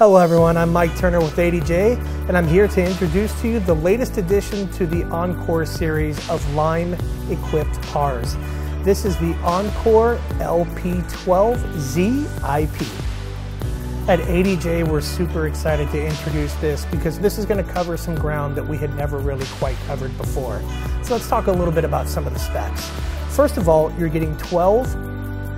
Hello everyone, I'm Mike Turner with ADJ, and I'm here to introduce to you the latest addition to the Encore series of Lime-equipped pars. This is the Encore LP12ZIP. At ADJ, we're super excited to introduce this because this is going to cover some ground that we had never really quite covered before. So let's talk a little bit about some of the specs. First of all, you're getting 12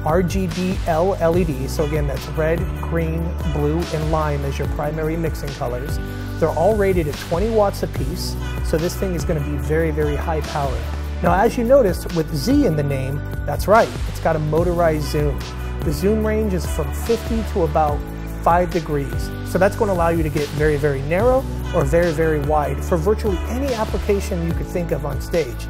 RGBL LED. So again, that's red, green, blue, and lime as your primary mixing colors. They're all rated at 20 watts apiece, so this thing is going to be very, very high powered. Now, as you notice with Z in the name, that's right, it's got a motorized zoom. The zoom range is from 50 to about 5 degrees. So that's going to allow you to get very, very narrow or very, very wide for virtually any application you could think of on stage.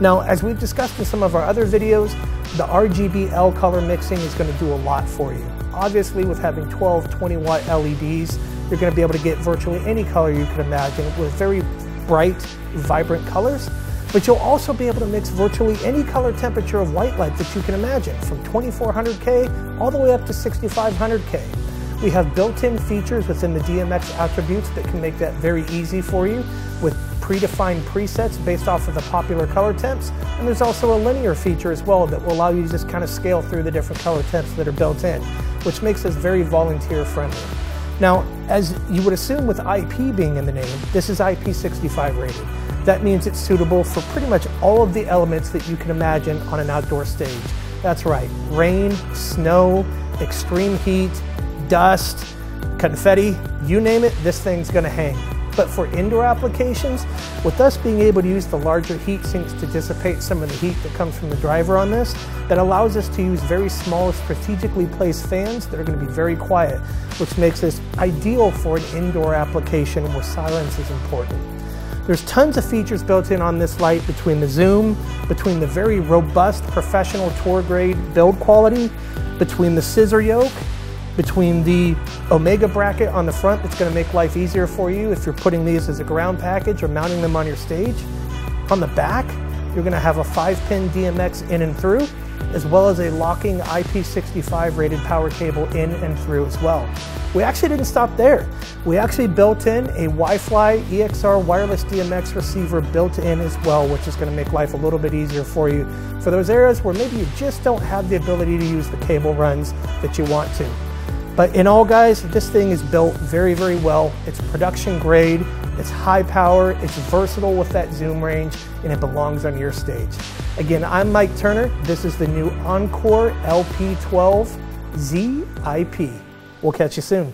Now, as we've discussed in some of our other videos, the RGBL color mixing is going to do a lot for you. Obviously, with having 12 20 watt LEDs, you're going to be able to get virtually any color you can imagine with very bright, vibrant colors. But you'll also be able to mix virtually any color temperature of white light that you can imagine, from 2400K all the way up to 6500K. We have built-in features within the DMX attributes that can make that very easy for you with predefined presets based off of the popular color temps. And there's also a linear feature as well that will allow you to just kind of scale through the different color temps that are built in, which makes this very volunteer friendly. Now, as you would assume with IP being in the name, this is IP65 rated. That means it's suitable for pretty much all of the elements that you can imagine on an outdoor stage. That's right, rain, snow, extreme heat, dust, confetti, you name it, this thing's gonna hang. But for indoor applications, with us being able to use the larger heat sinks to dissipate some of the heat that comes from the driver on this, that allows us to use very small strategically placed fans that are going to be very quiet, which makes this ideal for an indoor application where silence is important. There's tons of features built in on this light between the zoom, between the very robust professional tour grade build quality, between the scissor yoke, between the Omega bracket on the front that's going to make life easier for you if you're putting these as a ground package or mounting them on your stage. On the back, you're going to have a 5-pin DMX in and through, as well as a locking IP65 rated power cable in and through as well. We actually didn't stop there. We actually built in a WiFLY EXR wireless DMX receiver built in as well, which is going to make life a little bit easier for you for those areas where maybe you just don't have the ability to use the cable runs that you want to. But in all guys, this thing is built very, very well. It's production grade, it's high power, it's versatile with that zoom range, and it belongs on your stage. Again, I'm Mike Turner. This is the new Encore LP12Z IP. We'll catch you soon.